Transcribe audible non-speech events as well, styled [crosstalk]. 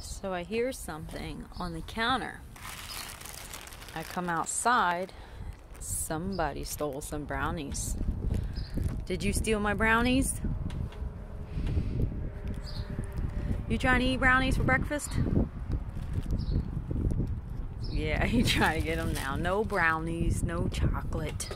So I hear something on the counter. I come outside. Somebody stole some brownies. Did you steal my brownies? You trying to eat brownies for breakfast? Yeah, [laughs] you trying to get them now. No brownies, no chocolate.